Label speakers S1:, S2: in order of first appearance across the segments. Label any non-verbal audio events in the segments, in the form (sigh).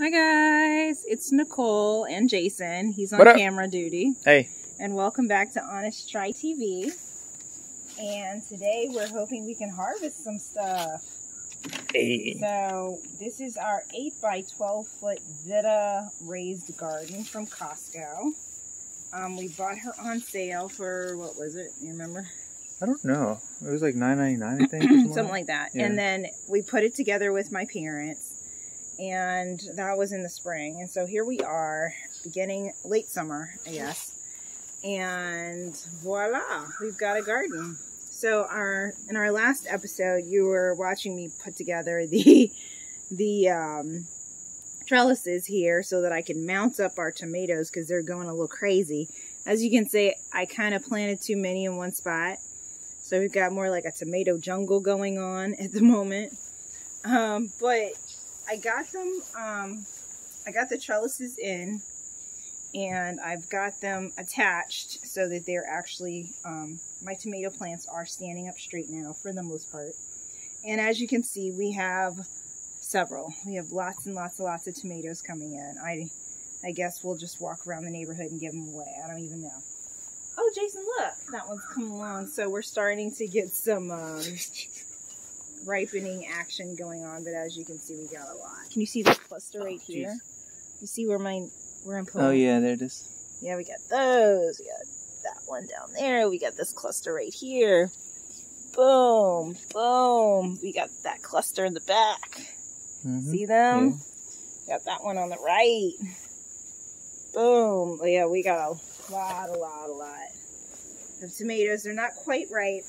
S1: Hi guys, it's Nicole and Jason. He's on camera duty.
S2: Hey.
S1: And welcome back to Honest Try TV. And today we're hoping we can harvest some stuff.
S2: Hey.
S1: So this is our 8 by 12 foot Vita raised garden from Costco. Um, we bought her on sale for, what was it? You remember?
S2: I don't know. It was like nine ninety nine, I think. (clears throat) something
S1: Something like that.
S2: Yeah.
S1: And then we put it together with my parents. And that was in the spring. And so here we are, beginning late summer, I guess. And voila, we've got a garden. So our in our last episode, you were watching me put together the (laughs) the um, trellises here so that I can mount up our tomatoes because they're going a little crazy. As you can see, I kind of planted too many in one spot. So we've got more like a tomato jungle going on (laughs) at the moment. Um, but I got them, um, I got the trellises in and I've got them attached so that they're actually, um, my tomato plants are standing up straight now for the most part. And as you can see, we have several. We have lots and lots and lots of tomatoes coming in. I, I guess we'll just walk around the neighborhood and give them away. I don't even know. Oh, Jason, look, that one's coming along. So we're starting to get some um, (laughs) ripening action going on. But as you can see, we got a lot. Can you see this cluster right
S2: Oh,
S1: here? You see where my where I'm pulling?
S2: Oh yeah, there it is.
S1: Yeah, we got those. We got that one down there. We got this cluster right here. Boom, boom. We got that cluster in the back.
S2: Mhm.
S1: See them? Got that one on the right. Boom. Oh, Yeah, we got a lot, a lot, a lot of tomatoes. They're not quite ripe.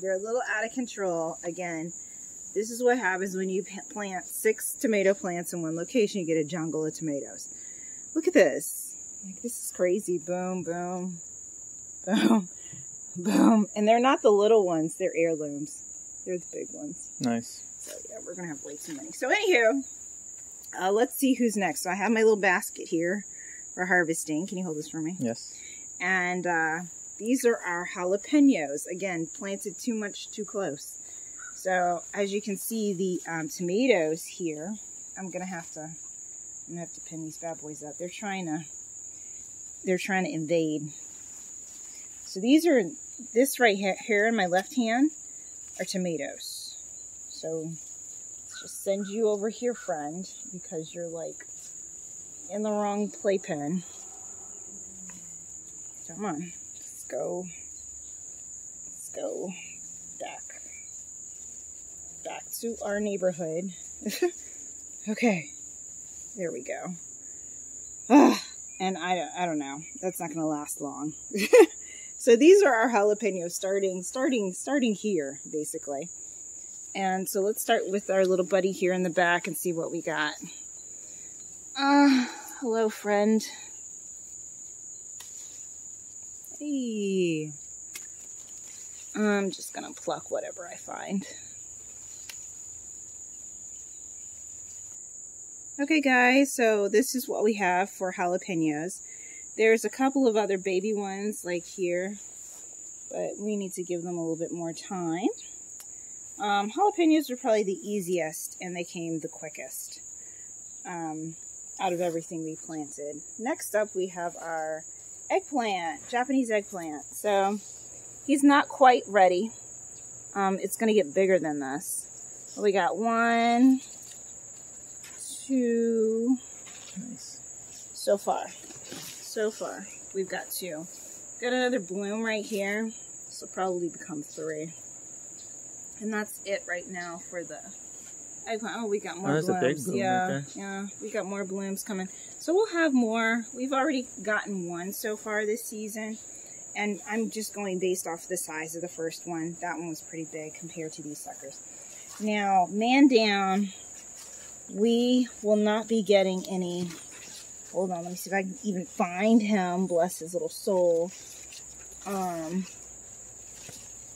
S1: They're a little out of control. Again, this is what happens when you plant six tomato plants in one location. You get a jungle of tomatoes. Look at this. Like, this is crazy. Boom, boom, boom, (laughs) boom. And they're not the little ones. They're heirlooms. They're the big ones.
S2: Nice.
S1: So yeah, we're gonna have way too many. So anywho, uh, let's see who's next. So I have my little basket here for harvesting. Can you hold this for me?
S2: Yes.
S1: And uh, these are our jalapenos. Again, planted too much too close. So as you can see, the um, tomatoes here. I'm gonna have to. I'm gonna have to pin these bad boys up. They're trying to. They're trying to invade. So these are this right here, in my left hand are tomatoes. So let's just send you over here, friend, because you're like in the wrong playpen. Come on, let's go. Let's go back. Back to our neighborhood. (laughs) okay, there we go. Ah, and I, I don't know. That's not going to last long. (laughs) so these are our jalapenos starting, starting, starting here, basically. And so let's start with our little buddy here in the back and see what we got. Uh, hello, friend. Hey. I'm just gonna pluck whatever I find. Okay, guys, so this is what we have for jalapenos. There's a couple of other baby ones, like here, but we need to give them a little bit more time. Um, jalapenos are probably the easiest and they came the quickest um, out of everything we planted. Next up, we have our eggplant, Japanese eggplant. So he's not quite ready. Um, it's going to get bigger than this. We got one, two,
S2: Nice.
S1: so far. So far, we've got two. Got another bloom right here. This will probably become three. And that's it right now for the eggplant. Oh, we got more
S2: Oh, that's a big
S1: blooms.
S2: bloom right
S1: yeah,
S2: there.
S1: yeah, we got more blooms coming. So we'll have more. We've already gotten one so far this season. And I'm just going based off the size of the first one. That one was pretty big compared to these suckers. Now, man down, we will not be getting any. Hold on, let me see if I can even find him. Bless his little soul. Um,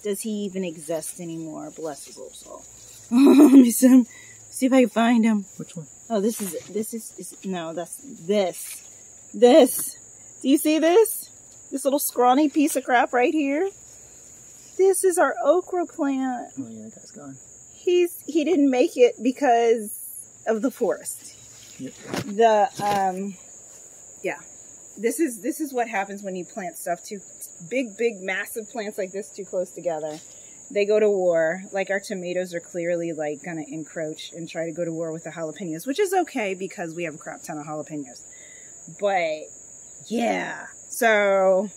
S1: does he even exist anymore? Bless his little soul. (laughs) let me see, see if I can find him.
S2: Which one?
S1: Oh, this is this is, is no, that's this, this. Do you see this? This little scrawny piece of crap right here. This is our okra plant.
S2: Oh yeah, that guy's gone.
S1: He's he didn't make it because of the forest.
S2: Yep.
S1: The um, yeah, this is this is what happens when you plant stuff too big, big, massive plants like this too close together. They go to war. Like our tomatoes are clearly like gonna encroach and try to go to war with the jalapenos, which is okay because we have a crap ton of jalapenos. But yeah, so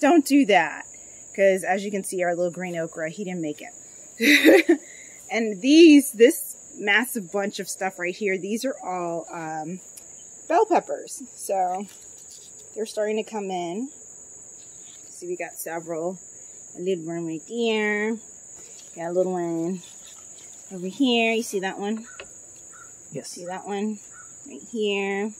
S1: don't do that because as you can see, our little green okra, he didn't make it. (laughs) and these, this massive bunch of stuff right here, these are all um, bell peppers. So they're starting to come in. See, we got several. A little one right there. Got a little one over here. You see that one?
S2: Yes.
S1: See that one right here.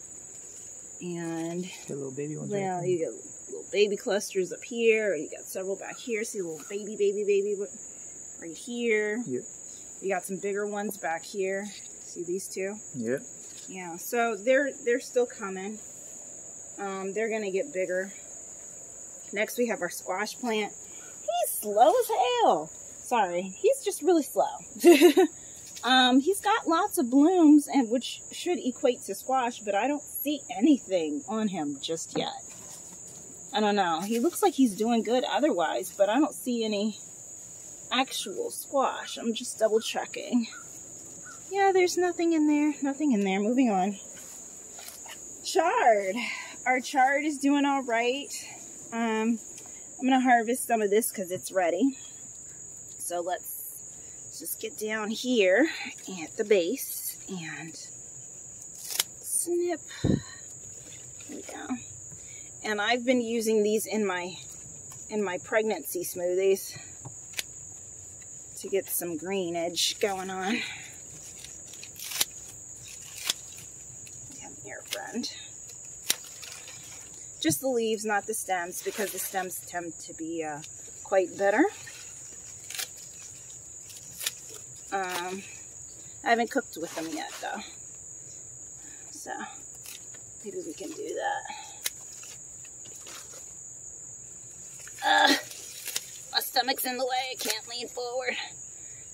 S1: And
S2: The little baby ones.
S1: well,
S2: right
S1: you got little baby clusters up here. You got several back here. See a little baby, baby, baby right here.
S2: Yep.
S1: You got some bigger ones back here. See these two?
S2: Yep.
S1: Yeah. So they're they're still coming. Um, they're gonna get bigger. Next we have our squash plant. He's slow as hell. Sorry, he's just really slow. (laughs) um, he's got lots of blooms, and which should equate to squash, but I don't see anything on him just yet. I don't know. He looks like he's doing good otherwise, but I don't see any actual squash. I'm just double checking. Yeah, there's nothing in there. Nothing in there. Moving on. Chard. Our chard is doing all right. Um, I'm going to harvest some of this because it's ready. So let's just get down here at the base and snip. There we go. And I've been using these in my in my pregnancy smoothies to get some greenage going on. Come here, friend. Just the leaves, not the stems, because the stems tend to be uh, quite bitter. Um, I haven't cooked with them yet, though. So, maybe we can do that. Stomach's in the way. I can't lean forward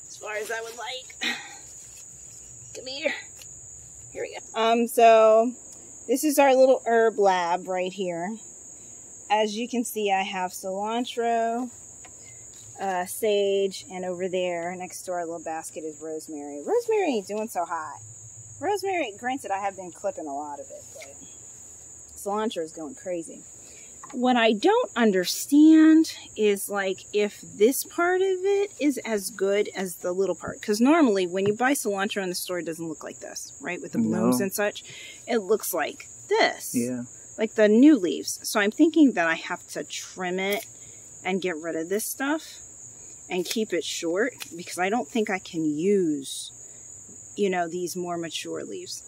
S1: as far as I would like. (sighs) Come here. Here we go. Um, so this is our little herb lab right here. As you can see, I have cilantro, uh, sage, and over there next to our little basket is rosemary. Rosemary ain't doing so hot. Rosemary, granted, I have been clipping a lot of it, but cilantro is going crazy. What I don't understand is like if this part of it is as good as the little part. Because normally when you buy cilantro in the store, it doesn't look like this, right? With the blooms
S2: No.
S1: and such. It looks like this.
S2: Yeah.
S1: Like the new leaves. So I'm thinking that I have to trim it and get rid of this stuff and keep it short because I don't think I can use, you know, these more mature leaves.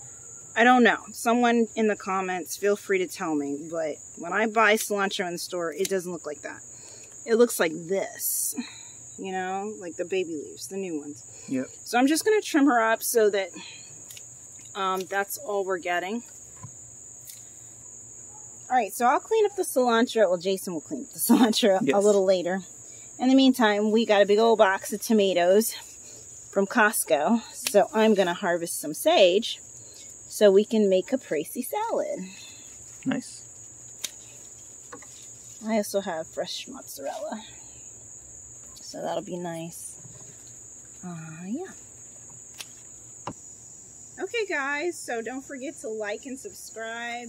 S1: I don't know. Someone in the comments, feel free to tell me. But when I buy cilantro in the store, it doesn't look like that. It looks like this, you know, like the baby leaves, the new ones.
S2: Yep.
S1: So I'm just going to trim her up so that um, that's all we're getting. All right, so I'll clean up the cilantro. Well, Jason will clean up the (laughs) cilantro a little later. In the meantime, we got a big old box of tomatoes from Costco. So I'm going to harvest some sage so we can make a caprese salad.
S2: Nice.
S1: I also have fresh mozzarella. So that'll be nice. Uh, yeah. Okay, guys, so don't forget to like and subscribe.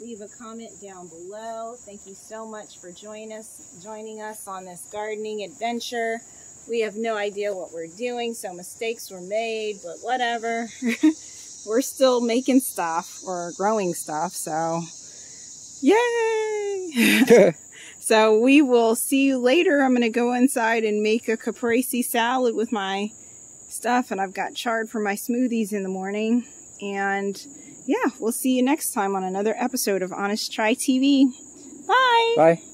S1: Leave a comment down below. Thank you so much for joining us, joining us on this gardening adventure. We have no idea what we're doing, so mistakes were made, but whatever. (laughs) we're still making stuff or growing stuff, so yay! (laughs) So we will see you later. I'm going to go inside and make a caprese salad with my stuff. And I've got chard for my smoothies in the morning. And yeah, we'll see you next time on another episode of Honest Try TV. Bye.
S2: Bye.